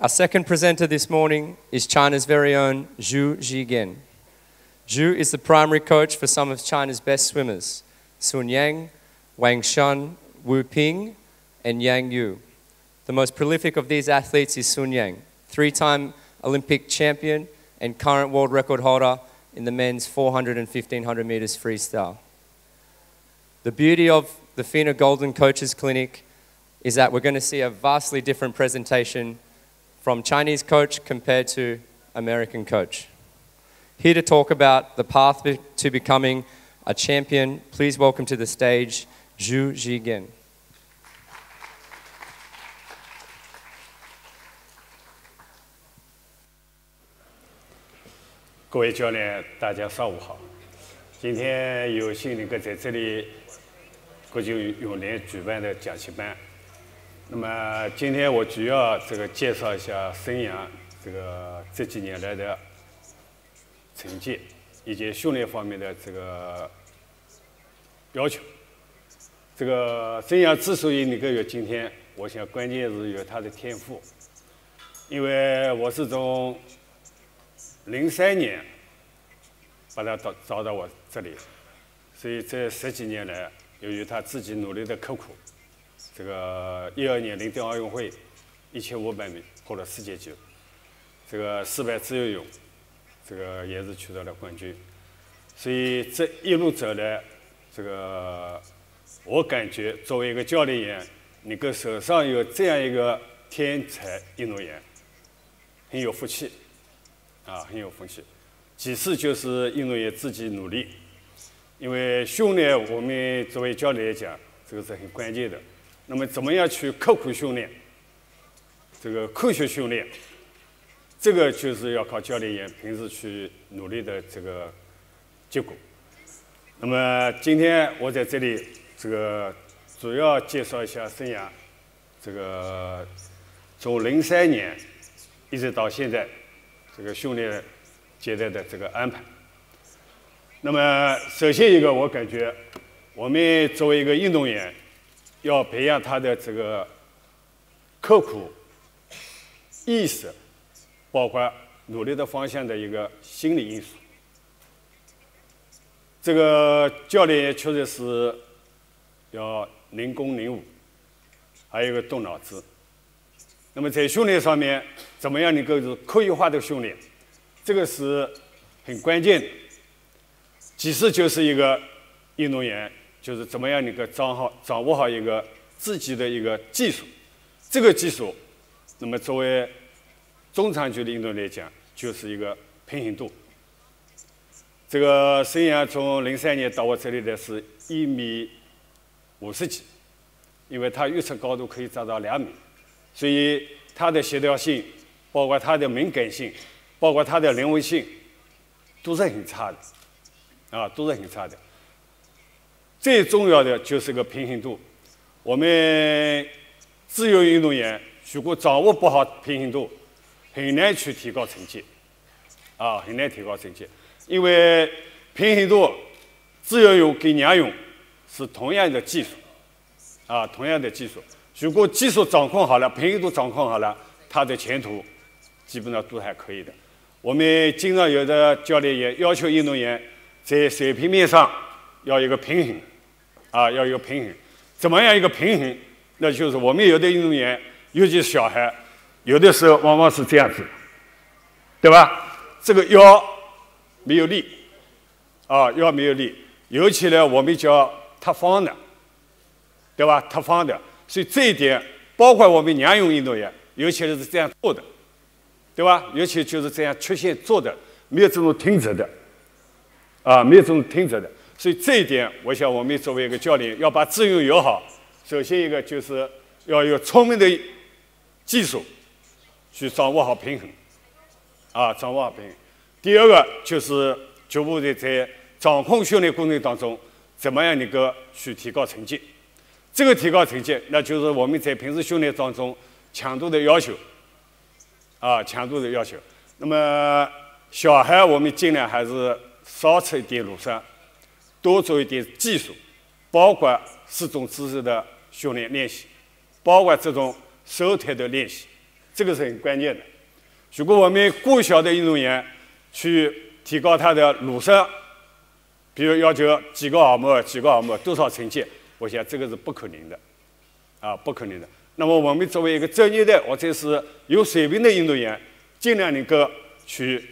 Our second presenter this morning is China's very own Zhu Zhigen. Zhu is the primary coach for some of China's best swimmers Sun Yang, Wang Shan, Wu Ping, and Yang Yu. The most prolific of these athletes is Sun Yang, three time Olympic champion and current world record holder in the men's 400 and 1500 meters freestyle. The beauty of the FINA Golden Coaches Clinic is that we're going to see a vastly different presentation from Chinese coach compared to American coach. Here to talk about the path to becoming a champion, please welcome to the stage Zhu Zhigen. 各位那么今天我主要这个介绍一下孙杨这个这几年来的成绩，以及训练方面的这个要求。这个孙杨之所以能够有今天，我想关键是有他的天赋，因为我是从零三年把他找找到我这里，所以这十几年来，由于他自己努力的刻苦，这个一二年伦敦奥运会一千五百米破了世界纪录，这个四百自由泳，这个也是取得了冠军，所以这一路走来，这个我感觉作为一个教练员，你跟手上有这样一个天才运动员，很有福气。啊，很有福气。其次就是运动员自己努力，因为训练我们作为教练来讲，这个是很关键的。那么怎么样去刻苦训练，这个科学训练，这个就是要靠教练员平时去努力的这个结果。那么今天我在这里，这个主要介绍一下生涯，这个从零三年一直到现在。这个训练阶段的这个安排。那么，首先一个，我感觉我们作为一个运动员，要培养他的这个刻苦意识，包括努力的方向的一个心理因素。这个教练也确实是要能攻能武，还有一个动脑子。那么在训练上面，怎么样能够是科学化的训练？这个是很关键的。其实就是一个运动员，就是怎么样能够掌好掌握好一个自己的一个技术。这个技术，那么作为中长距离运动来讲，就是一个平衡度。这个孙杨从零三年到我这里的是一米五十几，因为他预测高度可以达到两米。所以他的协调性，包括他的敏感性，包括他的灵活性，都是很差的，啊，都是很差的。最重要的就是个平衡度。我们自由运动员如果掌握不好平衡度，很难去提高成绩，啊，很难提高成绩。因为平衡度，自由泳跟仰泳是同样的技术，啊，同样的技术。如果技术掌控好了，平衡度掌控好了，他的前途基本上都还可以的。我们经常有的教练也要求运动员在水平面上要一个平衡，啊，要一个平衡。怎么样一个平衡？那就是我们有的运动员，尤其是小孩，有的时候往往是这样子，对吧？这个腰没有力，啊，腰没有力，尤其呢，我们叫塌方的，对吧？塌方的。所以这一点，包括我们仰泳运动员，尤其是这样做的，对吧？尤其就是这样曲线做的，没有这种挺直的，啊，没有这种挺直的。所以这一点，我想我们作为一个教练，要把自由游好，首先一个就是要有聪明的技术，去掌握好平衡，啊，掌握好平衡。第二个就是逐步的在掌控训练过程当中，怎么样能够去提高成绩。这个提高成绩，那就是我们在平时训练当中强度的要求，啊，强度的要求。那么小孩，我们尽量还是少吃一点乳酸，多做一点技术，包括四种姿势的训练练习，包括这种手腿的练习，这个是很关键的。如果我们过小的运动员去提高他的乳酸，比如要求几个毫摩尔、几个毫摩尔多少成绩，我想这个是不可能的，啊，不可能的。那么我们作为一个专业的或者是有水平的运动员，尽量能够去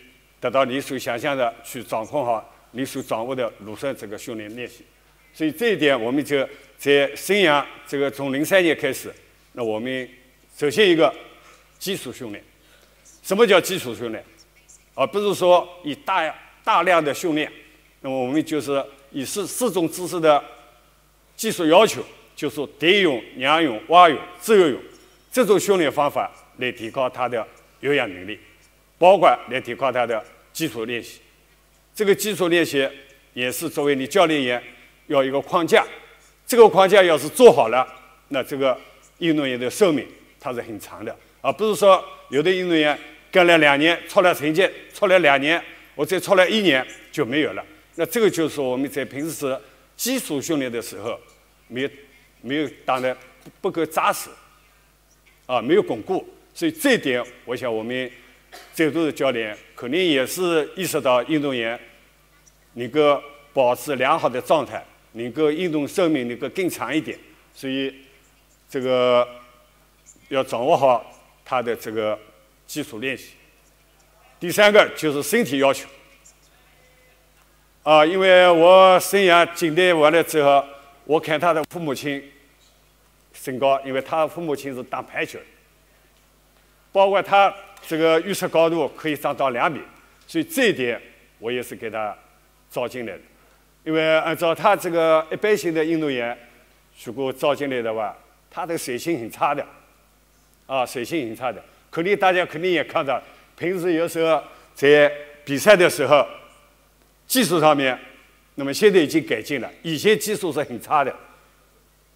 得到你所想象的，去掌控好你所掌握的乳酸这个训练练习。所以这一点，我们就在生涯这个从零三年开始，那我们首先一个基础训练。什么叫基础训练？而不是说以大大量的训练。那么我们就是以四四种姿势的技术要求。就是蝶泳、仰泳、蛙泳、自由泳这种训练方法来提高他的有氧能力，包括来提高他的基础练习。这个基础练习也是作为你教练员要一个框架。这个框架要是做好了，那这个运动员的寿命它是很长的，而不是说有的运动员干了两年出了成绩，出了两年，我再出了一年就没有了。那这个就是我们在平时基础训练的时候没有。没有打的不够扎实，啊，没有巩固，所以这一点，我想我们在座的教练肯定也是意识到运动员能够保持良好的状态，能够运动寿命能够更长一点，所以这个要掌握好他的这个基础练习。第三个就是身体要求，啊，因为我生涯经历完了之后。我看他的父母亲身高，因为他父母亲是打排球，包括他这个预测高度可以长到两米，所以这一点我也是给他招进来的。因为按照他这个一般性的运动员，如果招进来的话，他的水性很差的，啊，水性很差的。肯定大家肯定也看到，平时有时候在比赛的时候，技术上面。那么现在已经改进了，以前技术是很差的，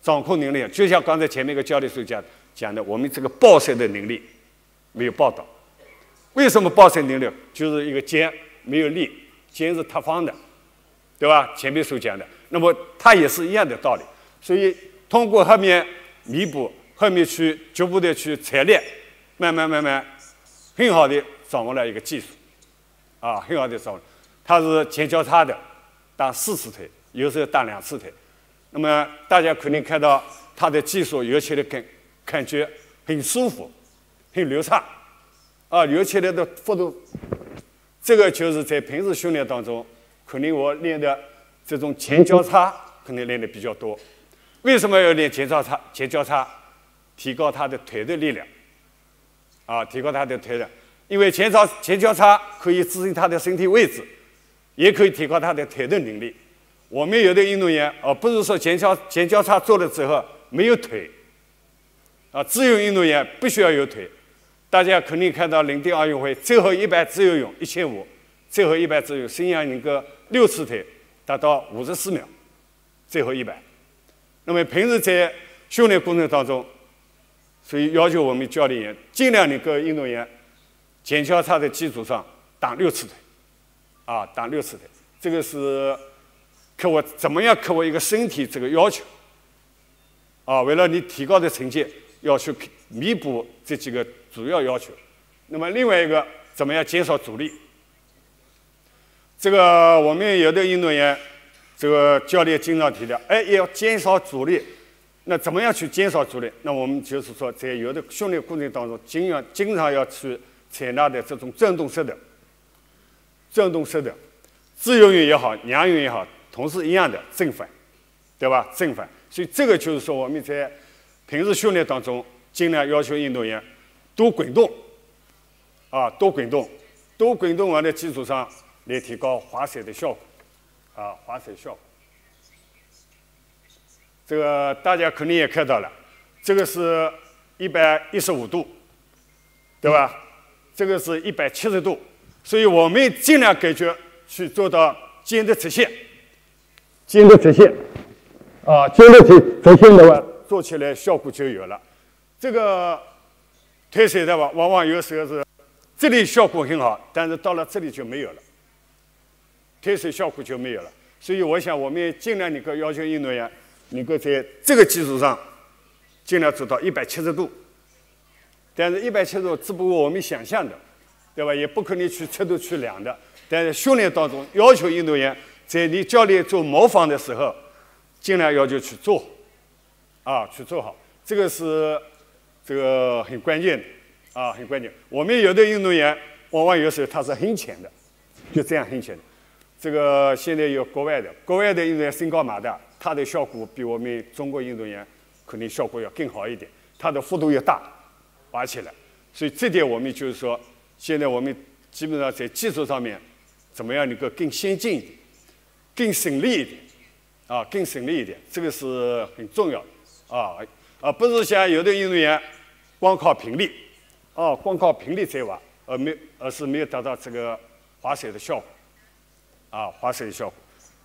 掌控能力就像刚才前面一个教练所讲讲的，我们这个抱射的能力没有报道。为什么报三零六？就是一个肩没有力，肩是塌方的，对吧？前面所讲的，那么它也是一样的道理。所以通过后面弥补，后面去逐步的去采练，慢慢慢慢，很好的掌握了一个技术，啊，很好的掌握，它是前交叉的。打四次腿，有时候打两次腿，那么大家肯定看到他的技术尤其的感感觉很舒服，很流畅，啊，流起来的幅度，这个就是在平时训练当中，可能我练的这种前交叉可能练的比较多。为什么要练前交叉？前交叉提高他的腿的力量，啊，提高他的腿的，因为前交前交叉可以支撑他的身体位置。也可以提高他的腿的能力。我们有的运动员，而不是说前交前交叉做了之后没有腿，啊，自由运动员不需要有腿。大家肯定看到伦敦奥运会最后一百自由泳一千五，最后一百自由生涯能够六次腿达到五十四秒，最后一百。那么平时在训练过程当中，所以要求我们教练员尽量能够运动员减交叉的基础上打六次腿。啊，打六次腿，这个是克服怎么样克服一个身体这个要求啊？为了你提高的成绩，要去弥补这几个主要要求。那么另外一个，怎么样减少阻力？这个我们有的运动员，这个教练经常提的，哎，要减少阻力。那怎么样去减少阻力？那我们就是说，在有的训练过程当中，经常经常要去采纳的这种振动式的。振动式的自由泳也好，仰泳也好，同是一样的正反，对吧？正反，所以这个就是说我们在平时训练当中，尽量要求运动员多滚动，啊，多滚动，多滚动完的基础上来提高划水的效果，啊，划水效果。这个大家肯定也看到了，这个是一百一十五度，对吧？这个是一百七十度。所以我们尽量感觉去做到肩的直线，肩的直线，啊，肩的直直线的话，做起来效果就有了。这个推水的话，往往有时候是这里效果很好，但是到了这里就没有了，推水效果就没有了。所以我想，我们尽量能够要求运动员能够在这个基础上尽量做到一百七十度，但是一百七十度只不过我们想象的，对吧？也不可能去测度去量的。但是训练当中要求运动员在你教练做模仿的时候，尽量要求去做，啊，去做好。这个是这个很关键，啊，很关键。我们有的运动员往往有时候他是很浅的，就这样很浅。这个现在有国外的，国外的运动员身高马大，他的效果比我们中国运动员可能效果要更好一点，他的幅度要大，滑起来。所以这点我们就是说，现在我们基本上在技术上面，怎么样能够更先进一点，更省力一点，啊，更省力一点，这个是很重要的，啊，而不是像有的运动员光靠平力，哦，光靠平力在滑，而没而是没有达到这个滑水的效果。啊，滑水的效果，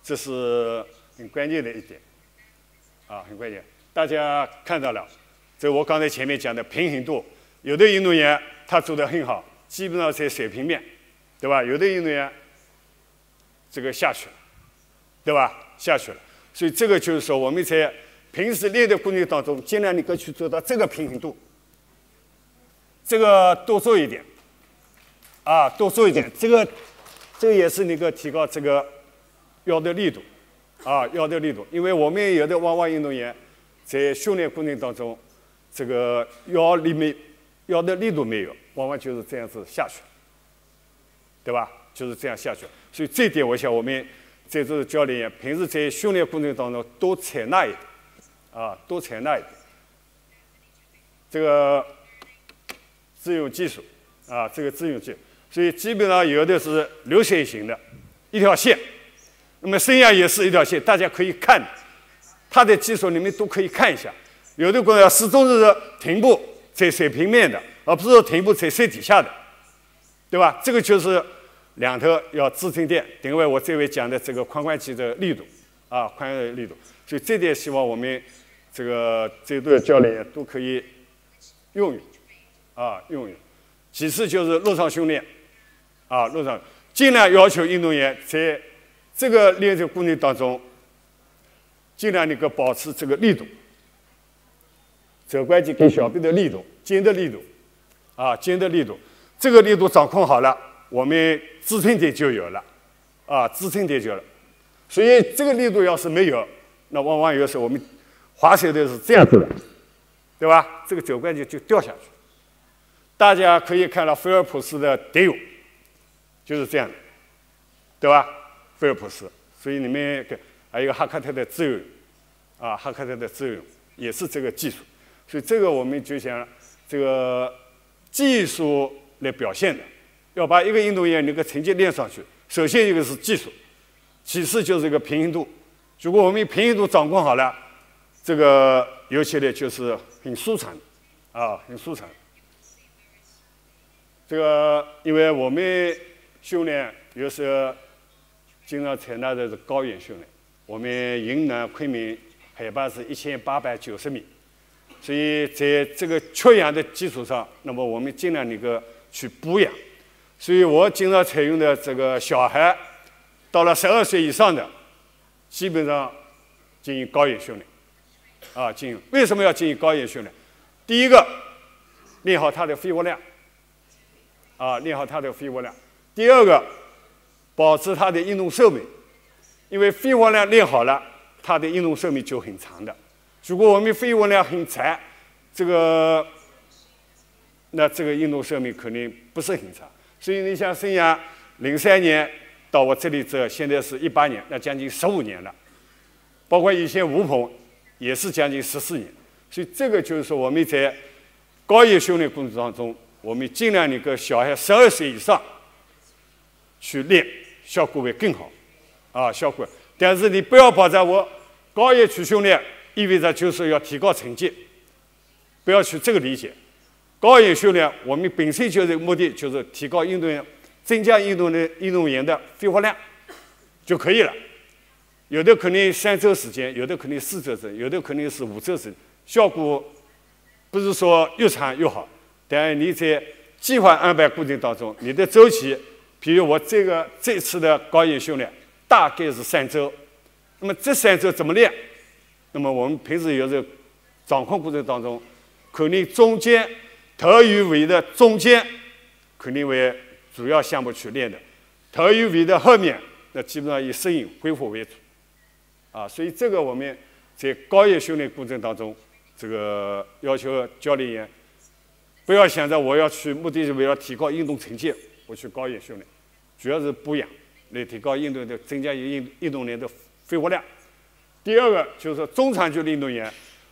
这是很关键的一点，啊，很关键。大家看到了，这我刚才前面讲的平衡度，有的运动员他做得很好，基本上在水平面，对吧？有的运动员这个下去了，对吧？下去了。所以这个就是说，我们在平时练的过程当中，尽量能够去做到这个平衡度，这个多做一点，啊，多做一点，这个。这个也是能够提高这个腰的力度，啊，腰的力度。因为我们有的往往运动员在训练过程当中，这个腰里面腰的力度没有，往往就是这样子下去，对吧？就是这样下去。所以这点，我想我们在座的教练员平时在训练过程当中多采纳一点，啊，多采纳一点。这个自由技术，啊，这个自由技术。所以基本上有的是流线型的，一条线。那么生涯也是一条线，大家可以看，它的技术你们都可以看一下。有的国家始终是停步在水平面的，而不是停步在水底下的，对吧？这个就是两头要支撑点，另外我这位讲的这个髋关节的力度啊，髋关节力度。所以这点希望我们这个这对教练都可以用用啊，用用。其次就是路上训练。啊，路上尽量要求运动员在这个练习过程当中，尽量能够保持这个力度，肘关节跟小臂的力度、肩的力度，啊，肩的力度，这个力度掌控好了，我们支撑点就有了，啊，支撑点就有了。所以这个力度要是没有，那往往有时候我们滑手的是这样子的，对吧？这个肘关节就掉下去。大家可以看到菲尔普斯的蝶泳。就是这样的，对吧？菲尔普斯，所以你们还有一个哈克特的自由泳，啊，哈克特的自由泳也是这个技术，所以这个我们就想这个技术来表现的，要把一个运动员能够成绩练上去，首先一个是技术，其次就是一个平衡度。如果我们平衡度掌控好了，这个游起来就是很舒畅，啊，很舒畅。这个因为我们。训练有时候经常采纳的是高原训练。我们云南昆明海拔是一千八百九十米，所以在这个缺氧的基础上，那么我们尽量能够去补氧。所以我经常采用的这个小孩到了十二岁以上的，基本上进行高原训练。啊，进行为什么要进行高原训练？第一个，练好他的肺活量。啊，练好他的肺活量。第二个，保持他的运动寿命，因为肺活量练好了，他的运动寿命就很长的。如果我们肺活量很残，这个，那这个运动寿命肯定不是很长。所以你像生涯零三年到我这里这，现在是一八年，那将近十五年了。包括以前吴鹏也是将近十四年。所以这个就是说我们在高原训练过程当中，我们尽量能够小孩十二岁以上。去练，效果会更好，啊，效果。但是你不要保证我高原去训练，意味着就是要提高成绩，不要去这个理解。高原训练，我们本身就是目的就是提高运动员，增加运动的运动员的肺活量就可以了。有的可能三周时间，有的可能四周时间，有的可能是五周时间，效果不是说越长越好。但你在计划安排过程当中，你的周期。比如我这个这次的高原训练大概是三周，那么这三周怎么练？那么我们平时有时候掌控过程当中，可能中间头与尾的中间肯定为主要项目去练的，头与尾的后面那基本上以摄影恢复为主。啊，所以这个我们在高野训练过程当中，这个要求教练员不要想着我要去，目的是为了提高运动成绩，我去高野训练，主要是补氧来提高运动的增加运运动员的肺活量。第二个就是说中长距离运动员，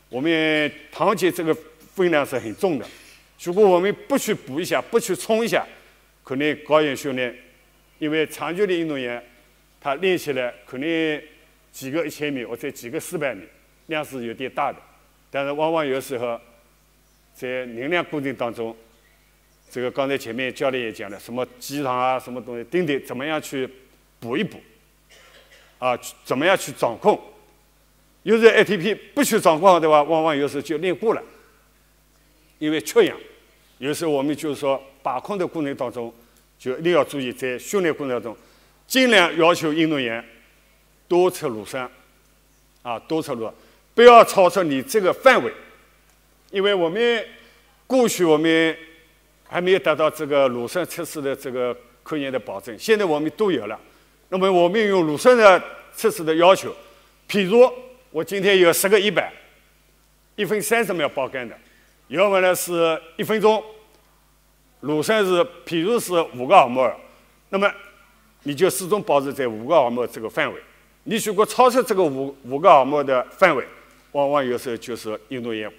我们堂前这个分量是很重的，如果我们不去补一下，不去冲一下，可能高原训练，因为长距离运动员他练起来可能。几个一千米或者几个四百米，量是有点大的，但是往往有时候在能量过程当中，这个刚才前面教练也讲了，什么肌糖啊，什么东西，丁丁怎么样去补一补，啊，怎么样去掌控？有时 ATP 不去掌控好的话，往往有时候就练过了，因为缺氧。有时候我们就是说把控的过程当中，就一定要注意，在训练过程当中，尽量要求运动员。多测乳酸，啊，多测乳，不要超出你这个范围，因为我们过去我们还没有达到这个乳酸测试的这个科研的保证，现在我们都有了。那么我们用乳酸的测试的要求，譬如我今天有十个一百，一分三十秒爆肝的，要么呢是一分钟，乳酸是譬如是五个毫摩尔，那么你就始终保持在五个毫摩尔这个范围。你如果超出这个五五个毫摩的范围，往往有时候就是运动员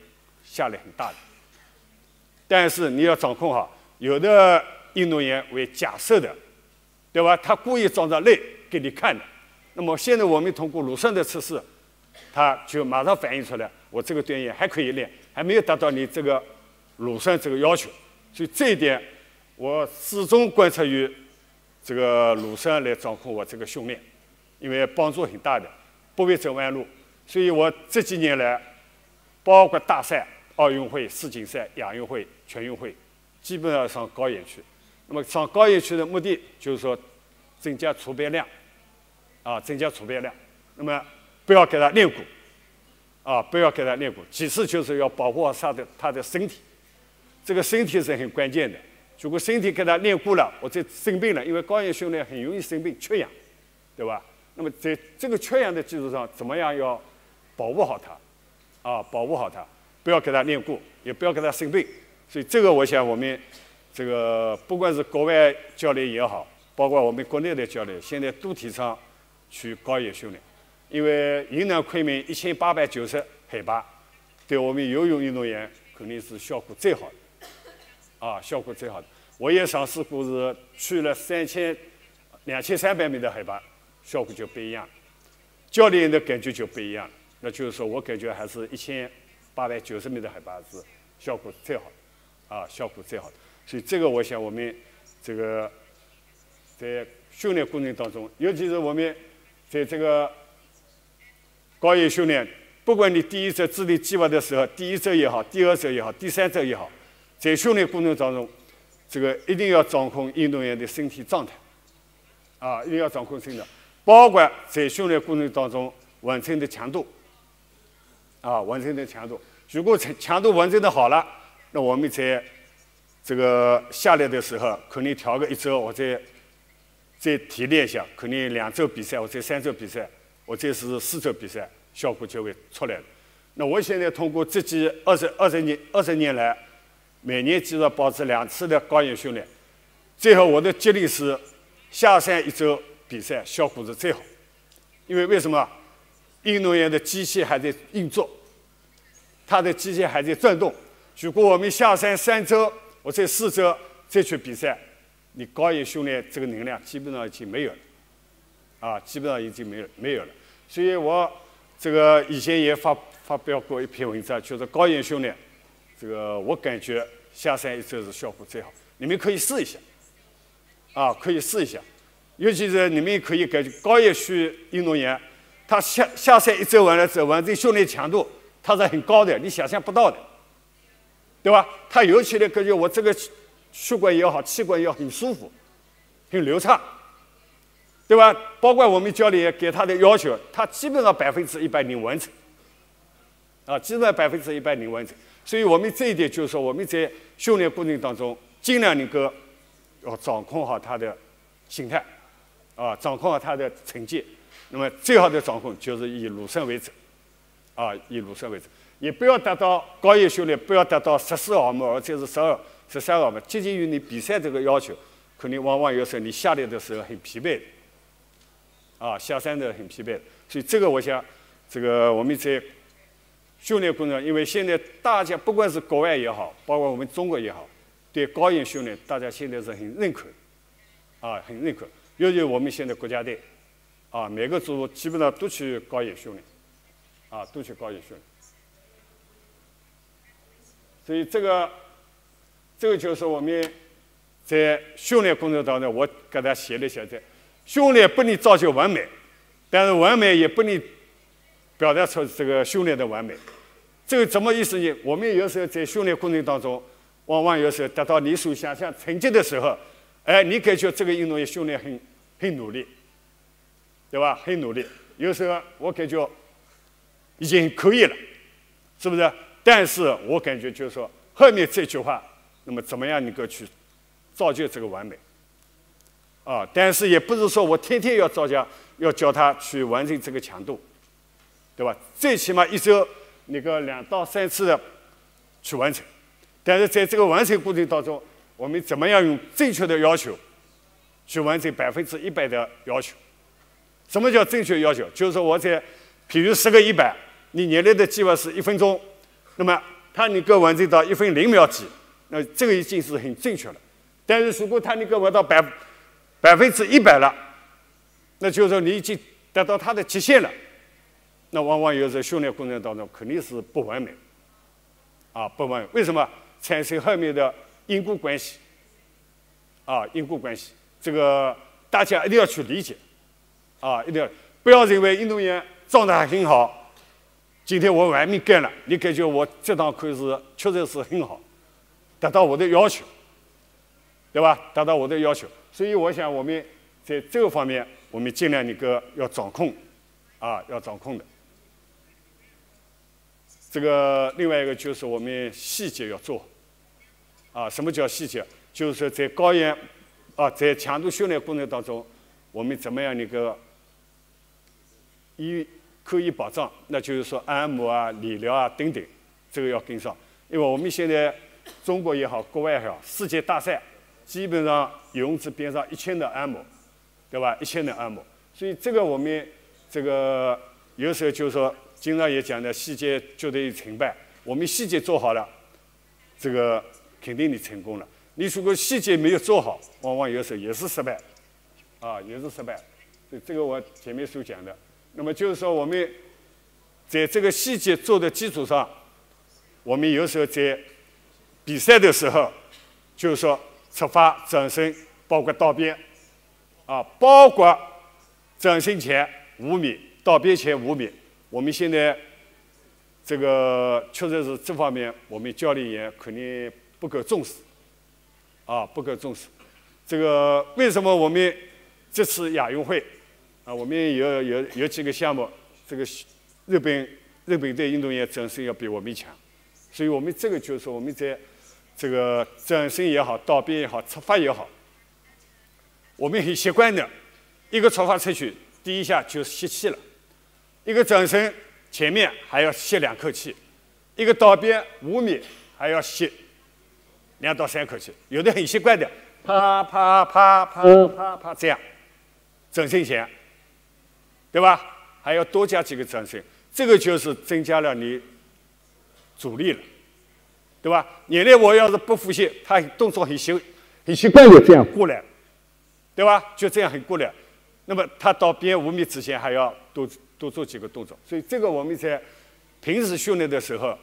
下来很大的。但是你要掌控好，有的运动员为假设的，对吧？他故意装着累给你看的。那么现在我们通过乳酸的测试，他就马上反映出来，我这个队员还可以练，还没有达到你这个乳酸这个要求。所以这一点，我始终观察于这个乳酸来掌控我这个训练。因为帮助很大的，不会走弯路，所以我这几年来，包括大赛、奥运会、世锦赛、亚运会、全运会，基本上上高原去。那么上高原去的目的就是说，增加储备量，啊，增加储备量。那么不要给他练骨，啊，不要给他练骨。其次就是要保护好他的他的身体，这个身体是很关键的。如果身体给他练过了，或者生病了，因为高原训练很容易生病、缺氧，对吧？那么在这个缺氧的基础上，怎么样要保护好它？啊，保护好它，不要给它练过，也不要给它生病。所以这个，我想我们这个不管是国外教练也好，包括我们国内的教练，现在都提倡去高原训练，因为云南昆明一千八百九十海拔，对我们游泳运动员肯定是效果最好的，啊，效果最好的。我也尝试过是去了三千、两千三百米的海拔。效果就不一样，教练的感觉就不一样。那就是说我感觉还是一千八百九十米的海拔是效果最好，啊，效果最好。所以这个我想我们这个在训练过程当中，尤其是我们在这个高原训练，不管你第一周制定计划的时候，第一周也好，第二周也好，第三周也好，在训练过程当中，这个一定要掌控运动员的身体状态，啊，一定要掌控身体。包括在训练过程当中完成的强度，啊，完成的强度，如果强强度完成的好了，那我们在这个下来的时候，可能调个一周，我再再提炼一下，可能两周比赛或者三周比赛，或者是四周比赛，效果就会出来了。那我现在通过这几二十二十年二十年来，每年至少保持两次的高原训练，最后我的结论是下山一周。比赛效果是最好，因为为什么？运动员的机器还在运作，他的机械还在转动。如果我们下山三周或者四周再去比赛，你高原训练这个能量基本上已经没有了，啊，基本上已经没有没有了。所以我这个以前也发发表过一篇文章，就是高原训练，这个我感觉下山一周是效果最好，你们可以试一下，啊，可以试一下。尤其是你们可以感觉高野区运动员，他下下山一周完了之后，完成训练强度，他是很高的，你想象不到的，对吧？他游起来感觉我这个血管也好，气管也好，很舒服，很流畅，对吧？包括我们教练给他的要求，他基本上百分之一百能完成，啊，基本上百分之一百能完成。所以我们这一点就是说，我们在训练过程当中，尽量能够要掌控好他的心态，啊，掌控好他的成绩。那么最好的掌控就是以鲁胜为主，啊，以鲁胜为主，也不要达到高一训练，不要达到十四毫米而且是十二、十三毫米，接近于你比赛这个要求，可能往往有时候你下来的时候很疲惫，啊，下山的很疲惫。所以这个我想，这个我们在训练过程中，因为现在大家不管是国外也好，包括我们中国也好，对高原训练大家现在是很认可，啊，很认可。尤其我们现在国家队，啊，每个组基本上都去高原训练，啊，都去高原训练。所以这个，这个就是我们在训练过程当中，我给他写了写的：训练不能造就完美，但是完美也不能表达出这个训练的完美。这个什么意思呢？我们有时候在训练过程当中，往往有时候达到你所想象成绩的时候，哎，你感觉这个运动员训练很很努力，对吧？很努力。有时候我感觉已经可以了，是不是？但是我感觉就是说，后面这句话，那么怎么样能够去造就这个完美？啊，但是也不是说我天天要造就，要教他去完成这个强度，对吧？最起码一周那个两到三次的去完成。但是在这个完成过程当中，我们怎么样用正确的要求去完成百分之一百的要求？什么叫正确要求？就是说我在，比如十个一百，你原来的计划是一分钟。那么他能够完成到一分零秒几，那这个已经是很正确了。但是如果他能够完到百百分之一百了，那就是说你已经达到他的极限了。那往往有在训练过程当中肯定是不完美，啊不完美。为什么产生后面的因果关系？啊因果关系，这个大家一定要去理解，啊一定要不要认为运动员状态很好。今天我完美干了，你感觉我这堂课是确实是很好，达到我的要求，对吧？达到我的要求，所以我想我们在这个方面，我们尽量那个要掌控，啊，要掌控的。这个另外一个就是我们细节要做，啊，什么叫细节？就是在高原，啊，在强度训练过程当中，我们怎么样那个一。可以保障，那就是说按摩啊、理疗啊等等，这个要跟上。因为我们现在中国也好，国外也好，世界大赛基本上游泳池边上一千的按摩，对吧？一千的按摩，所以这个我们这个有时候就是说，经常也讲的细节决定成败。我们细节做好了，这个肯定你成功了。你如果细节没有做好，往往有时候也是失败，啊，也是失败。这这个我前面所讲的。那么就是说，我们在这个细节做的基础上，我们有时候在比赛的时候，就是说出发、转身，包括道边，啊，包括转身前五米、道边前五米，我们现在这个确实是这方面，我们教练员肯定不够重视，啊，不够重视。这个为什么我们这次亚运会？啊，我们有有有几个项目，这个日本日本队运动员转身要比我们强，所以我们这个就是说我们在这个转身也好，倒边也好，出发也好，我们很习惯的，一个出发出去，第一下就吸气了，一个转身前面还要吸两口气，一个倒边五米还要吸两到三口气，有的很习惯的，啪啪啪啪啪啪这样转身前。对吧？还要多加几个转身，这个就是增加了你阻力了，对吧？原来我要是不呼吸，他动作很习很习惯的这样过来，对吧？就这样很过来。那么他到边五米之前还要多多做几个动作，所以这个我们在平时训练的时候，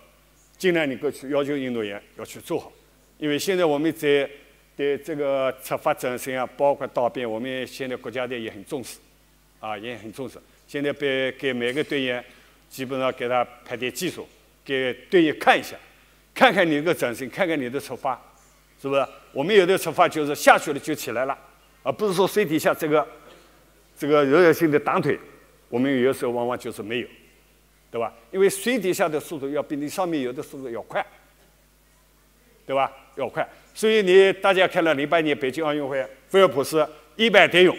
尽量你过去要求运动员要去做好，因为现在我们在对这个出发转身啊，包括道边，我们现在国家队也很重视。啊，也很重视。现在给给每个队员，基本上给他拍点技术，给队员看一下，看看你的转身，看看你的出发，是不是？我们有的出发就是下去了就起来了，而不是说水底下这个这个柔韧性的挡腿，我们有的时候往往就是没有，对吧？因为水底下的速度要比你上面游的速度要快，对吧？要快。所以你大家看了零八年北京奥运会，菲尔普斯一百蝶泳，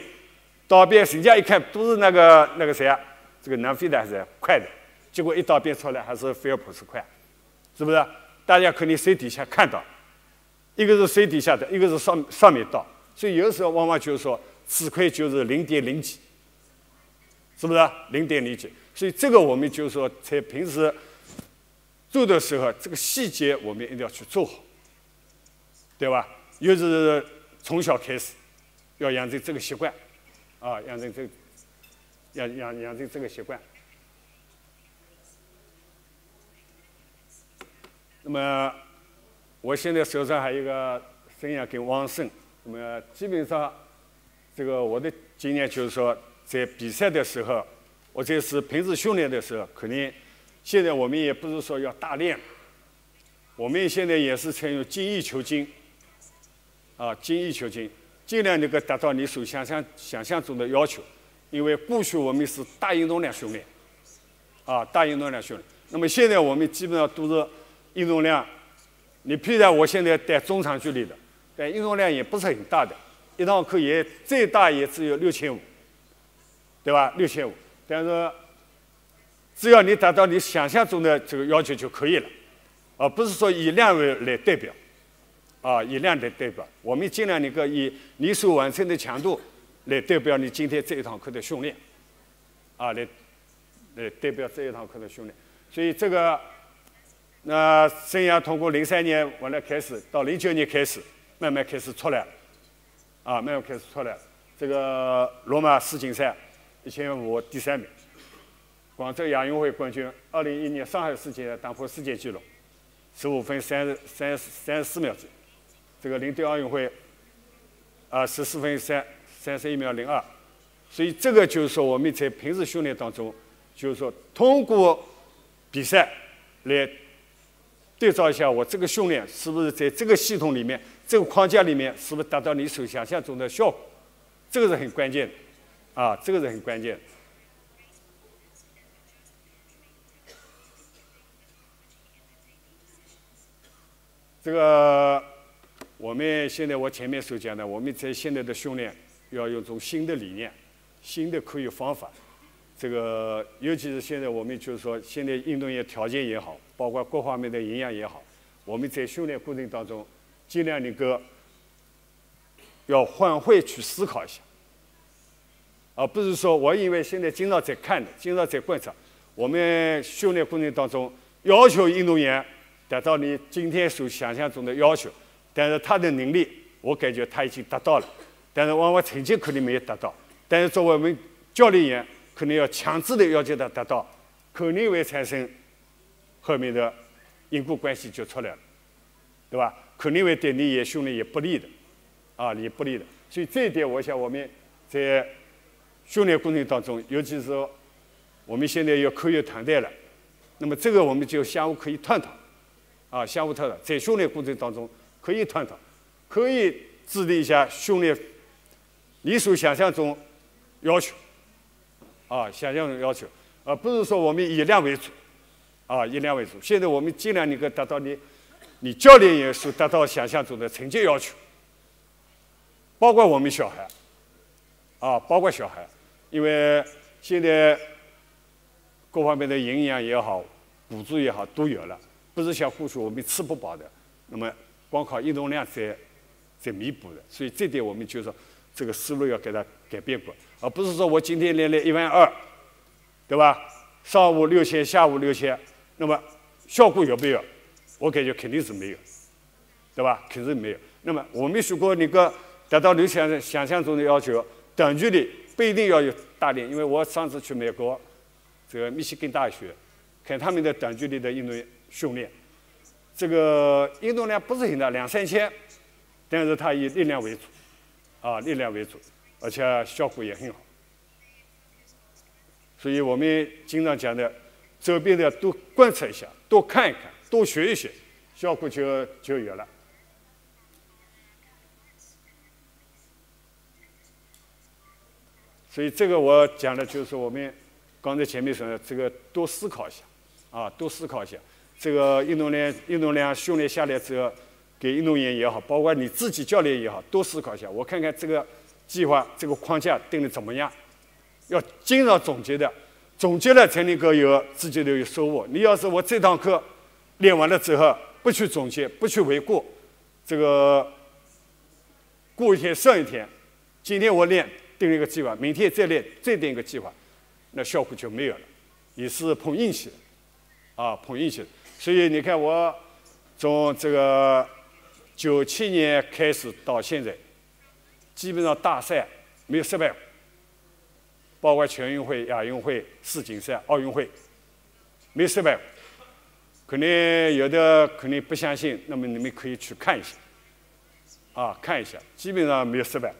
到边人家一看都是那个那个谁啊，这个南非的还是快的，结果一到边出来还是菲尔普斯快，是不是？大家肯定水底下看到，一个是水底下的，一个是上上面到，所以有的时候往往就是说吃亏就是零点零几，是不是？零点零几。所以这个我们就是说，在平时做的时候，这个细节我们一定要去做好，对吧？又是从小开始，要养成这个习惯，啊，养成这，养养养成这个习惯。那么，我现在手上还有一个孙杨跟王胜，那么基本上，这个我的经验就是说，在比赛的时候。或者是平时训练的时候，肯定现在我们也不是说要大练，我们现在也是采用精益求精，啊，精益求精，尽量能够达到你所想象想象中的要求。因为过去我们是大运动量训练，啊，大运动量训练。那么现在我们基本上都是运动量，你譬如我现在带中长距离的，但运动量也不是很大的，一堂课也最大也只有六千五，对吧？六千五。但是，只要你达到你想象中的这个要求就可以了，而不是说以量为来代表，啊，以量来代表。我们尽量能够以你所完成的强度来代表你今天这一堂课的训练，啊，来来代表这一堂课的训练。所以这个，那生涯通过零三年完了开始，到零九年开始，慢慢开始出来，啊，慢慢开始出来。这个罗马世锦赛。一千五第三名，广州亚运会冠军，二零一一年上海世锦赛打破世界纪录，十五分三十三三十四秒几，这个伦敦奥运会，啊十四分三三十一秒零二，所以这个就是说我们在平时训练当中，就是说通过比赛来对照一下我这个训练是不是在这个系统里面，这个框架里面是不是达到你所想象中的效果，这个是很关键的。啊，这个是很关键。这个我们现在我前面所讲的，我们在现在的训练要用种新的理念、新的科学方法。这个尤其是现在我们就是说，现在运动员条件也好，包括各方面的营养也好，我们在训练过程当中，尽量能够要换位去思考一下。而不是说，我因为现在经常在看的，经常在观察，我们训练过程当中要求运动员达到你今天所想象中的要求，但是他的能力，我感觉他已经达到了，但是往往成绩可能没有达到。但是作为我们教练员，可能要强制的要求他达到，肯定会产生后面的因果关系就出来了，对吧？肯定会对你也训练也不利的，啊，也不利的。所以这一点，我想我们在。训练过程当中，尤其是我们现在有科学团队了，那么这个我们就相互可以探讨，啊，相互探讨，在训练过程当中可以探讨，可以制定一下训练你所想象中要求，啊，想象中要求，而不是说我们以量为主，啊，以量为主。现在我们尽量能够达到你，你教练也是达到想象中的成绩要求，包括我们小孩，啊，包括小孩。因为现在各方面的营养也好，补助也好都有了，不是像过去我们吃不饱的，那么光靠运动量在在弥补的，所以这点我们就说这个思路要给它改变过，而不是说我今天练了一万二，对吧？上午六千，下午六千，那么效果有没有？我感觉肯定是没有，对吧？肯定没有。那么我们如果那个达到你想想象中的要求，短距离。不一定要有大练，因为我上次去美国，这个密歇根大学，看他们的短距离的运动训练，这个运动量不是很大，两三千，但是他以力量为主，啊，力量为主，而且效果也很好。所以我们经常讲的，周边的多观察一下，多看一看，多学一学，效果就就有了。所以这个我讲的就是我们刚才前面说的，这个多思考一下，啊，多思考一下。这个运动量运动量训练下来之后，给运动员也好，包括你自己教练也好，多思考一下。我看看这个计划、这个框架定的怎么样，要经常总结的，总结了才能够有自己的有收获。你要是我这堂课练完了之后不去总结、不去回顾，这个过一天算一天。今天我练定了一个计划，明天再练再定一个计划，那效果就没有了，也是碰运气的，啊，碰运气。所以你看我从这个。九七年开始到现在，基本上大赛没有失败，包括全运会、亚运会、世锦赛、奥运会，没失败。可能有的可能不相信，那么你们可以去看一下，啊，看一下，基本上没有失败，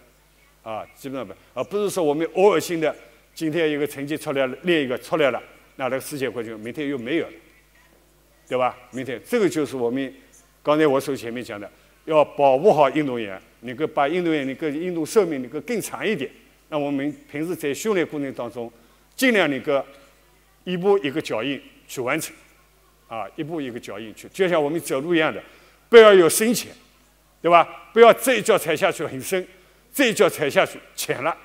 啊，基本上不，而不是说我们偶尔性的，今天一个成绩出来了，另一个出来了，那这个世界冠军明天又没有了，对吧？明天这个就是我们刚才我所前面讲的。要保护好运动员，能够把运动员能够运动寿命能够更长一点。那我们平时在训练过程当中，尽量能够一步一个脚印去完成，啊，一步一个脚印去，就像我们走路一样的，不要有深浅，对吧？不要这一脚踩下去很深，这一脚踩下去浅了，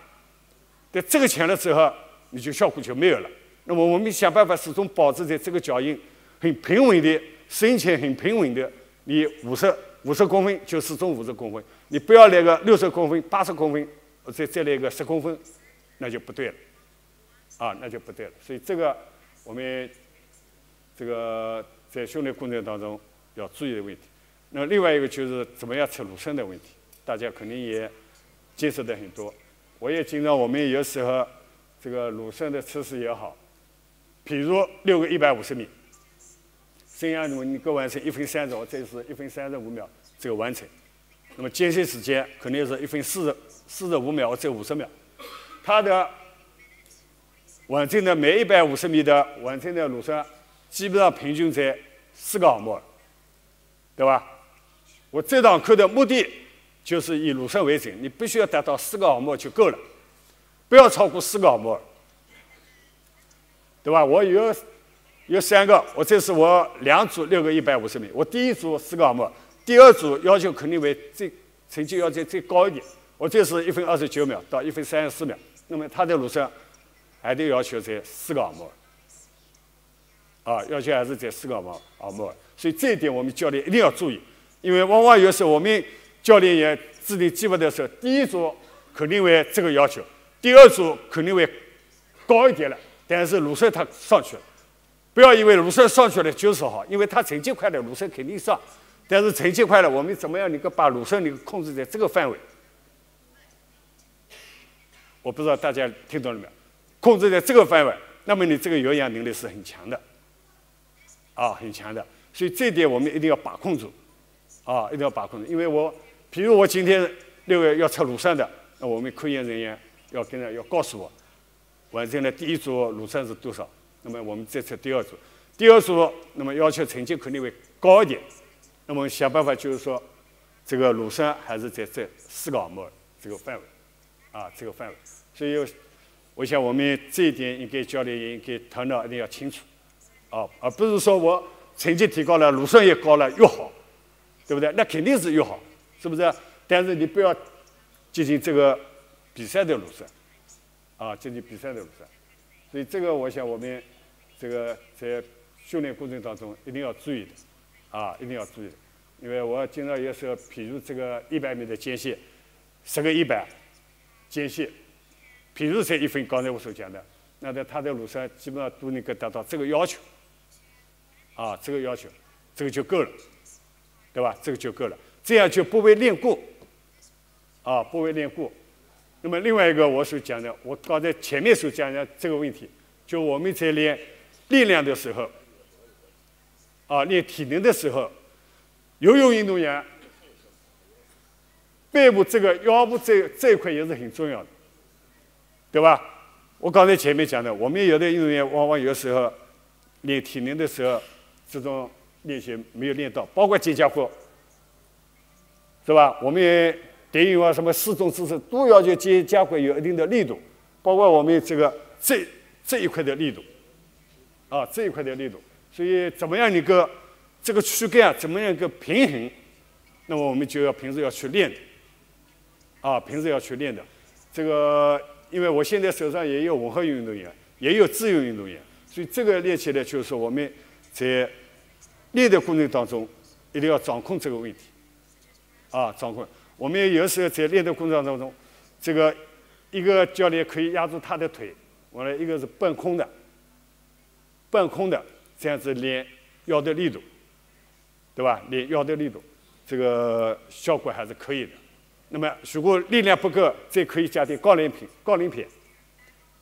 在这个浅了之后，你就效果就没有了。那么我们想办法始终保持在这个脚印很平稳的深浅很平稳的，你五十。五十公分就始终五十公分，你不要来个六十公分、八十公分，再再来个十公分，那就不对了，啊，那就不对了。所以这个我们这个在训练过程当中要注意的问题。那另外一个就是怎么样测乳酸的问题，大家肯定也接触的很多。我也经常我们有时候这个乳酸的测试也好，比如六个一百五十米。这样你各完成一分三十，这是一分三十五秒，这个完成。那么间歇时间肯定是一分四十四十五秒或者五十秒。它的完成的每一百五十米的完成的乳酸，基本上平均在四个毫摩尔，对吧？我这堂课的目的就是以乳酸为准，你必须要达到四个毫摩尔就够了，不要超过四个毫摩尔，对吧？我有。有三个，我这是我两组六个一百五十米，我第一组四个毫摩，第二组要求肯定为最成绩要求最高一点，我这是一分二十九秒到一分三十四秒，那么他的路上还得要求在四个毫摩，啊，要求还是在四个毫摩毫摩，所以这一点我们教练一定要注意，因为往往有时候我们教练员制定计划的时候，第一组肯定为这个要求，第二组肯定会高一点了，但是鲁帅他上去了。不要以为乳酸上去了就是好，因为它成绩快了，乳酸肯定上。但是成绩快了，我们怎么样能够把乳酸能控制在这个范围？我不知道大家听懂了没有？控制在这个范围，那么你这个有氧能力是很强的，啊，很强的。所以这点我们一定要把控住，啊，一定要把控住。因为我，比如我今天六月要测乳酸的，那我们科研人员要跟着要告诉我，完成了第一组乳酸是多少。那么我们再测第二组，第二组那么要求成绩肯定会高一点，那么想办法就是说，这个乳酸还是在这四个毫摩尔这个范围，啊这个范围，所以我想我们这一点应该教练也应该头脑一定要清楚，啊而不是说我成绩提高了，乳酸也高了越好，对不对？那肯定是越好，是不是？但是你不要进行这个比赛的乳酸，啊进行比赛的乳酸。所以这个，我想我们这个在训练过程当中一定要注意的，啊，一定要注意的。因为我经常有时候，比如这个一百米的间歇，十个一百间歇，比如才一分，刚才我所讲的，那在他的路上基本上都能够达到这个要求，啊，这个要求，这个就够了，对吧？这个就够了，这样就不会练过，啊，不会练过。那么另外一个我所讲的，我刚才前面所讲的这个问题，就我们在练力量的时候，啊，练体能的时候，游泳运动员背部这个腰部这这一块也是很重要的，对吧？我刚才前面讲的，我们有的运动员往往有时候练体能的时候，这种练习没有练到，包括肩胛骨，是吧？我们。电影啊，什么四种姿势都要求肩胛骨有一定的力度，包括我们这个这这一块的力度，啊，这一块的力度。所以怎么样一个这个躯干啊怎么样一个平衡，那么我们就要平时要去练的，啊，平时要去练的。这个，因为我现在手上也有混合运动员，也有自由运动员，所以这个练起来就是说我们在练的过程当中一定要掌控这个问题，啊，掌控。我们有时候在练的过程当中，这个一个教练可以压住他的腿，完了一个是半空的，半空的这样子练腰的力度，对吧？练腰的力度，这个效果还是可以的。那么，如果力量不够，再可以加点杠铃片、杠铃片，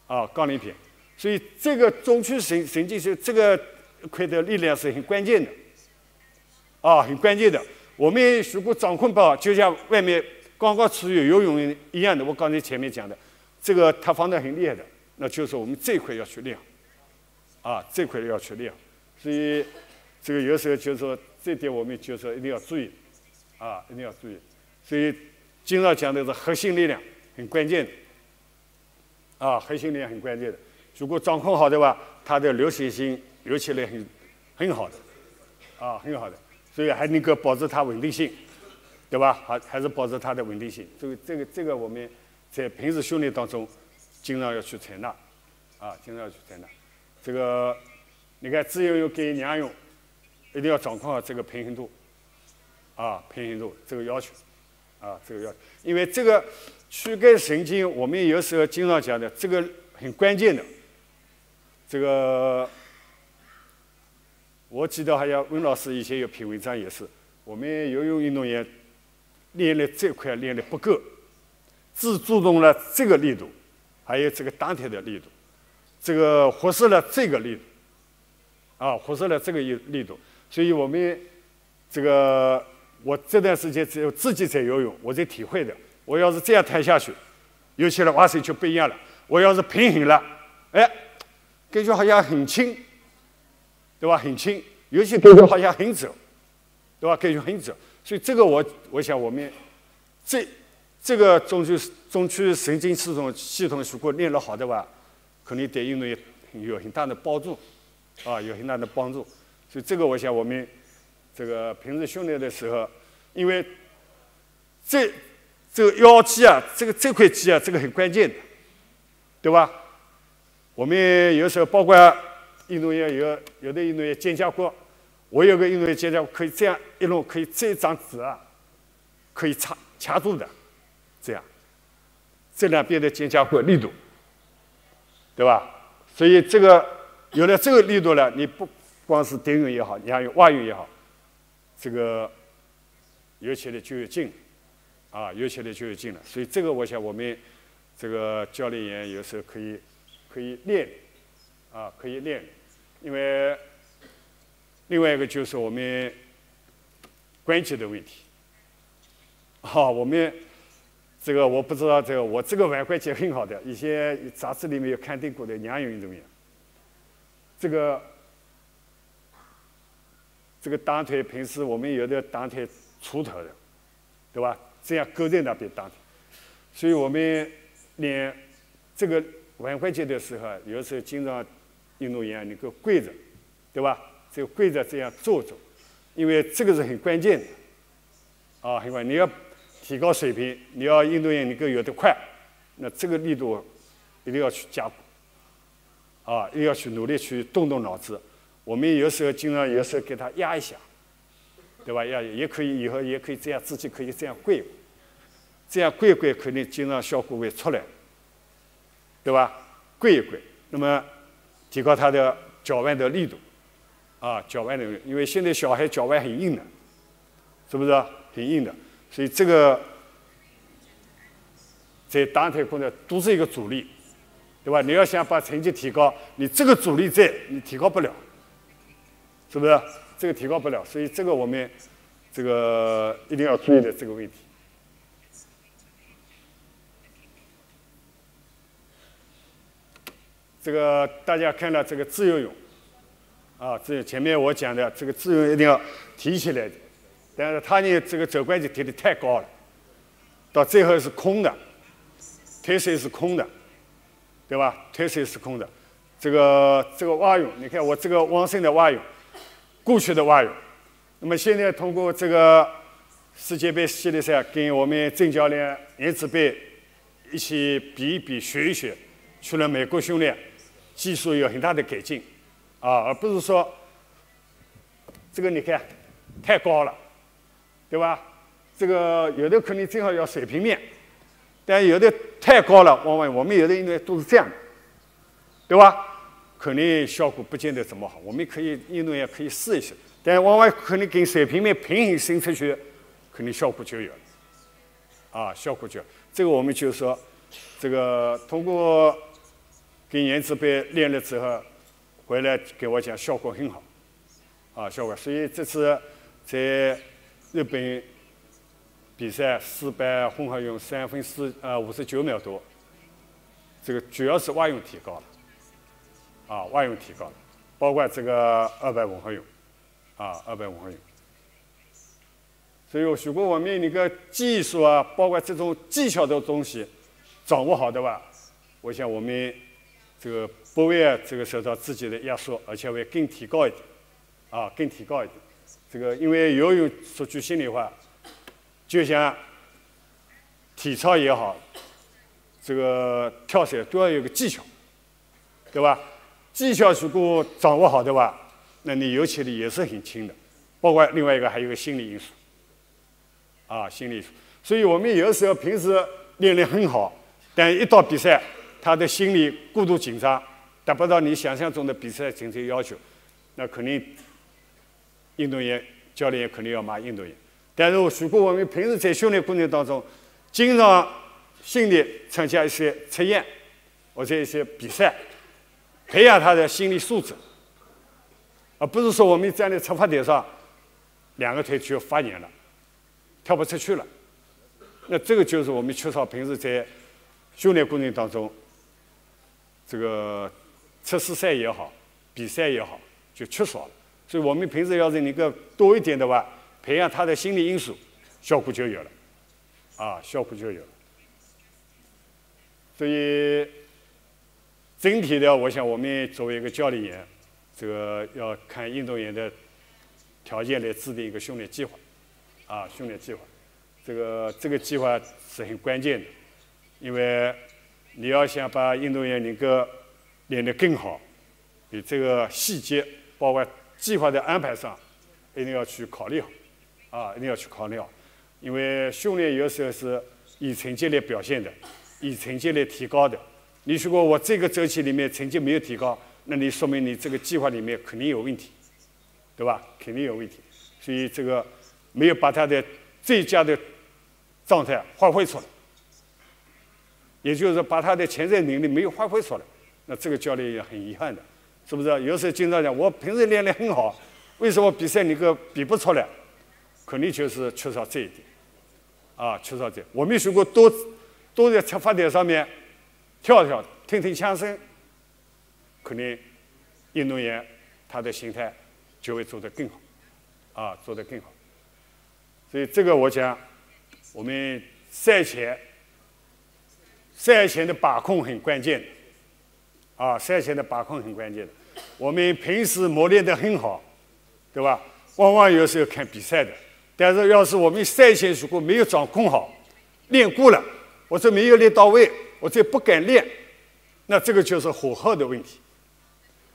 啊，杠铃片。所以，这个中区神神经是这个块的力量是很关键的，啊，很关键的。我们如果掌控不好，就像外面刚刚出去游泳一样的。我刚才前面讲的，这个他放的很厉害的，那就是我们这块要去练，啊，这块要去练。所以，这个有时候就是说，这点我们就是说一定要注意，啊，一定要注意。所以。经常讲的是核心力量很关键的，啊，核心力量很关键的。如果掌控好的话，它的流水性流起来很很好的，啊，很好的，所以还能够保持它稳定性，对吧？还还是保持它的稳定性。这个这个这个我们在平时训练当中经常要去采纳，啊，经常要去采纳。这个你看自由泳跟仰泳一定要掌控好这个平衡度，啊，平衡度这个要求。啊，这个要，因为这个躯干神经，我们有时候经常讲的，这个很关键的。这个，我记得好像温老师以前有篇文章也是，我们游泳运动员练的这块练的不够，只注重了这个力度，还有这个单腿的力度，这个忽视了这个力度，啊，忽视了这个力力度，所以我们这个。我这段时间只有自己在游泳，我在体会的。我要是这样抬下去，游起来哇塞就不一样了。我要是平衡了，哎，感觉好像很轻，对吧？很轻，尤其感觉好像很走，对吧？感觉很走。所以这个我我想我们这这个中区中区神经系统系统如果练得好的话，肯定对运动员有很大的帮助，啊，有很大的帮助。所以这个我想我们。这个平时训练的时候，因为这这个腰肌啊，这个这块肌啊，这个很关键的，对吧？我们有时候包括运动员有有的运动员肩胛骨，我有个运动员肩胛骨可以这样一弄，可以这一张纸啊，可以掐掐住的，这样这两边的肩胛骨力度，对吧？所以这个有了这个力度了，你不光是顶泳也好，你还有、蛙泳也好。这个游起来就有劲，啊，游起来就有劲了。所以这个我想我们这个教练员有时候可以可以练，啊，可以练。因为另外一个就是我们关节的问题。好，我们这个我不知道这个我这个腕关节很好的，一些杂志里面有刊登过的仰泳运动员，这个。这个单腿平时我们有的单腿粗头的，对吧？这样勾在那边单腿，所以我们练这个腕关节的时候，有时候经常运动员能够跪着，对吧？这个跪着这样坐着，因为这个是很关键的，啊，很关。你要提高水平，你要运动员能够游得快，那这个力度一定要去加，啊，一定要去努力去动动脑子。我们有时候经常有时候给他压一下，对吧？压也可以，以后也可以这样，自己可以这样跪，这样跪跪肯定经常效果会出来，对吧？跪一跪，那么提高他的脚腕的力度，啊，脚腕的，因为现在小孩脚腕很硬的，是不是很硬的？所以这个在单腿工作都是一个阻力，对吧？你要想把成绩提高，你这个阻力在，你提高不了。是不是这个提高不了？所以这个我们这个一定要注意的这个问题。这个大家看到这个自由泳啊，这前面我讲的这个自由一定要提起来的，但是他呢这个肘关节提的太高了，到最后是空的，腿水是空的，对吧？腿水是空的。这个这个蛙泳，你看我这个旺盛的蛙泳。过去的蛙泳，那么现在通过这个世界杯系列赛跟我们郑教练、颜志贝一起比一比、学一学，去了美国训练，技术有很大的改进，啊，而不是说这个你看太高了，对吧？这个有的可能正好要水平面，但有的太高了，往往我们有的运动员都是这样的，对吧？可能效果不见得怎么好。我们可以运动员可以试一试，但往往可能跟水平面平行伸出去，肯定效果就有了。啊，效果就有这个我们就是说，这个通过跟颜值杯练了之后，回来给我讲效果很好，啊，效果。所以这次在日本。比赛四百混合泳三分四呃五十九秒多，这个主要是蛙泳提高了，啊蛙泳提高了，包括这个二百混合泳，啊二百混合泳。所以如果我们那个技术啊，包括这种技巧的东西掌握好的话，我想我们这个不会这个受到自己的压缩，而且会更提高一点，啊更提高一点。这个因为游泳说句心里话。就像体操也好，这个跳水都要有个技巧，对吧？技巧如果掌握好的话，那你游起来也是很轻的。包括另外一个还有个心理因素，啊，心理因素。所以我们有时候平时练得很好，但一到比赛，他的心理过度紧张，达不到你想象中的比赛竞争要求，那肯定运动员、教练肯定要骂运动员。但是，如果我们平时在训练过程当中，经常心理参加一些测验或者一些比赛，培养他的心理素质，而不是说我们站在出发点上，两个腿就发炎了，跳不出去了。那这个就是我们缺少平时在训练过程当中，这个测试赛也好，比赛也好，就缺少了。所以我们平时要是能够多一点的话。培养他的心理因素，效果就有了，啊，效果就有了。所以整体的，我想我们作为一个教练员，这个要看运动员的条件来制定一个训练计划，啊，训练计划，这个这个计划是很关键的，因为你要想把运动员能够练得更好，你这个细节包括计划的安排上，一定要去考虑好。啊，一定要去考虑好，因为训练有时候是以成绩来表现的，以成绩来提高的。你如果我这个周期里面成绩没有提高，那你说明你这个计划里面肯定有问题，对吧？肯定有问题。所以这个没有把他的最佳的状态发挥出来，也就是把他的潜在能力没有发挥出来，那这个教练也很遗憾的，是不是？有时候经常讲，我平时练得很好，为什么比赛你个比不出来？肯定就是缺少这一点，啊，缺少这。我们如果多多在出发点上面跳跳、听听枪声，肯定运动员他的心态就会做得更好，啊，做得更好。所以这个我讲，我们赛前赛前的把控很关键，啊，赛前的把控很关键的。我们平时磨练得很好，对吧？往往有时候看比赛的。但是，要是我们赛前如果没有掌控好，练过了，或者没有练到位，或者不敢练，那这个就是火候的问题。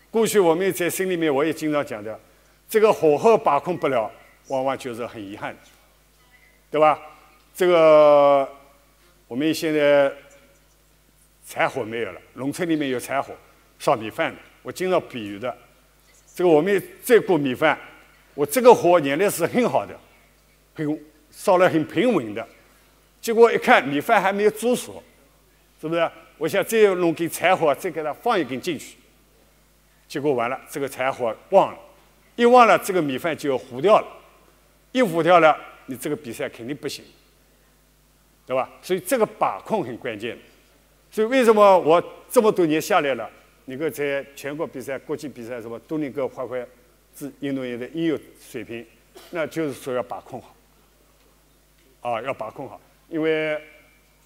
过去我们在心里面我也经常讲的，这个火候把控不了，往往就是很遗憾，对吧？这个我们现在柴火没有了，农村里面有柴火烧米饭的，我经常比喻的，这个我们这锅米饭，我这个火燃的是很好的。很烧了很平稳的，结果一看米饭还没有煮熟，是不是？我想再弄根柴火，再给它放一根进去，结果完了，这个柴火忘了，一忘了，这个米饭就要糊掉了，一糊掉了，你这个比赛肯定不行，对吧？所以这个把控很关键。所以为什么我这么多年下来了，能够在全国比赛、国际比赛什么都能够发挥自运动员的应有水平，那就是说要把控好。啊，要把控好，因为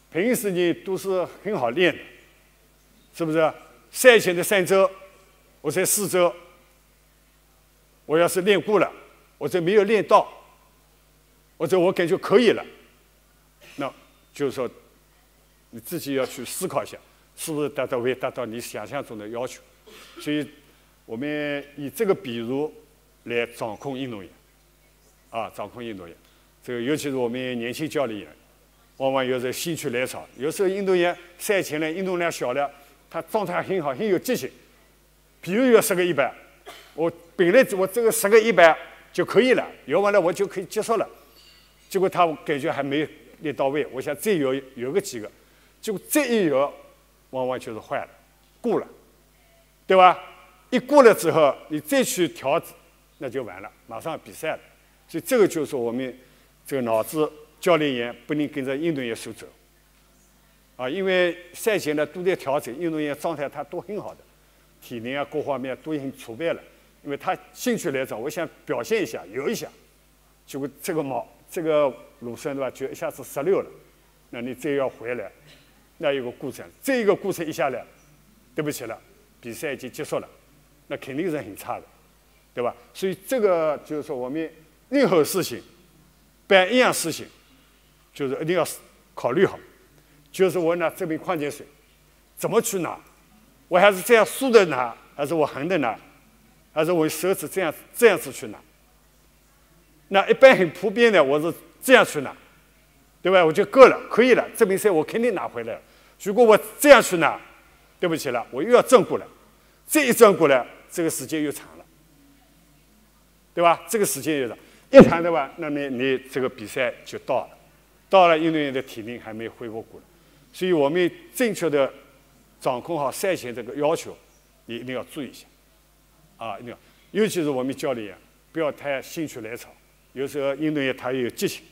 平时呢都是很好练的，是不是？赛前的三周，我在四周，我要是练过了，我这没有练到，或者我感觉可以了，那就是说你自己要去思考一下，是不是达到会达到你想象中的要求。所以，我们以这个比如来掌控运动员，啊，掌控运动员。这个尤其是我们年轻教练员，往往有时候心血来潮，有时候运动员赛前呢运动量小了，他状态很好，很有激情，比如要十个一百，我本来我这个十个一百就可以了，游完了我就可以结束了，结果他感觉还没练到位，我想再游游个几个，结果这一游，往往就是坏了，过了，对吧？一过了之后，你再去调整，那就完了，马上比赛了，所以这个就是我们。这个脑子教练员不能跟着运动员手走，啊，因为赛前呢都在调整，运动员状态他都很好的，体能啊各方面都已经储备了，因为他兴趣来找，我想表现一下，游一下，结果这个毛这个乳酸对吧，就一下子十六了，那你再要回来，那有个过程，这一个过程一下来，对不起了，比赛已经结束了，那肯定是很差的，对吧？所以这个就是说我们任何事情。办一样事情，就是一定要考虑好，就是我拿这瓶矿泉水，怎么去拿？我还是这样竖着拿，还是我横着拿，还是我手指这样这样子去拿？那一般很普遍的，我是这样去拿，对吧？我就够了，可以了。这瓶水我肯定拿回来了。如果我这样去拿，对不起了，我又要转过来，这一转过来，这个时间又长了，对吧？这个时间又长。一长的话，那么你这个比赛就到了，到了运动员的体力还没恢复过来，所以我们正确的掌控好赛前这个要求，你一定要注意一下，啊，一定要，尤其是我们教练员，不要太心血来潮，有时候运动员他也有激情，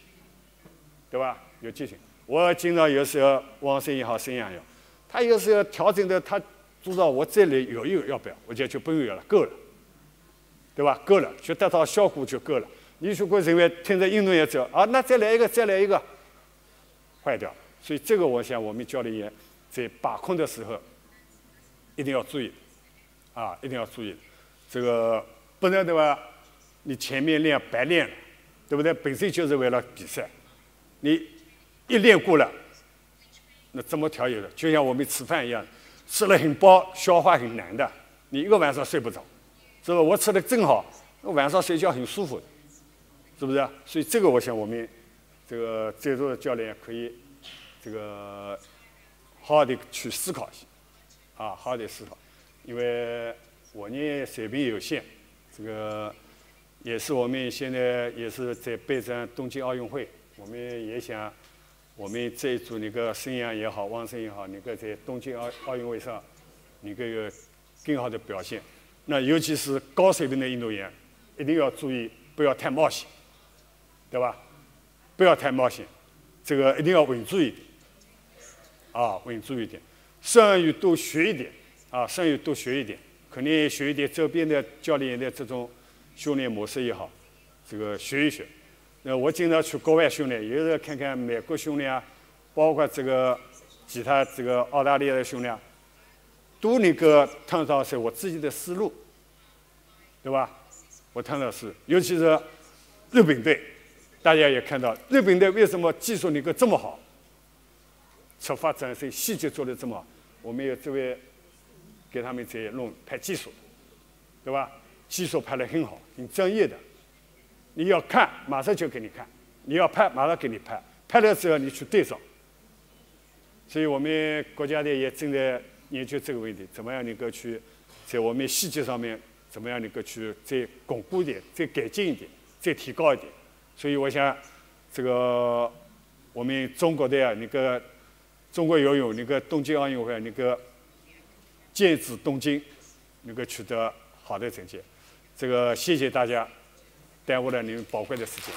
对吧？有激情，我经常有时候往生也好，孙杨也好，他有时候调整的，他知道我这里有一个要不要，我就就不用有了，够了，对吧？够了，就得到效果就够了。你如果认为听着运动员走啊，那再来一个，再来一个，坏掉。所以这个，我想我们教练员在把控的时候一定要注意，啊，一定要注意。这个不然的话，你前面练白练了，对不对？本身就是为了比赛，你一练过了，那怎么调节的？就像我们吃饭一样，吃了很饱，消化很难的，你一个晚上睡不着，是吧？我吃的正好，晚上睡觉很舒服。是不是？所以这个，我想我们这个在座的教练可以这个好好的去思考一下，啊，好好的思考，因为我呢水平有限，这个也是我们现在也是在备战东京奥运会，我们也想我们这一组那个孙杨也好，汪生也好，能够在东京奥奥运会上能够有更好的表现。那尤其是高水平的运动员，一定要注意，不要太冒险。对吧？不要太冒险，这个一定要稳住一点，啊，稳住一点，善于多学一点，啊，善于多学一点，肯定学一点周边的教练员的这种训练模式也好，这个学一学。那我经常去国外训练，有时候看看美国训练啊，包括这个其他这个澳大利亚的训练，都能够探讨是我自己的思路，对吧？我探讨是，尤其是日本队。大家也看到，日本队为什么技术能够这么好？出发展示细节做的这么好，我们有这位给他们在弄拍技术，对吧？技术拍的很好，很专业的。你要看，马上就给你看；你要拍，马上给你拍。拍的时候你去对照。所以我们国家队也正在研究这个问题，怎么样能够去在我们细节上面，怎么样能够去再巩固一点、再改进一点、再提高一点。所以我想，这个我们中国的啊，那个中国游泳那个东京奥运会那个剑指东京，能够取得好的成绩。这个谢谢大家，耽误了你们宝贵的时间。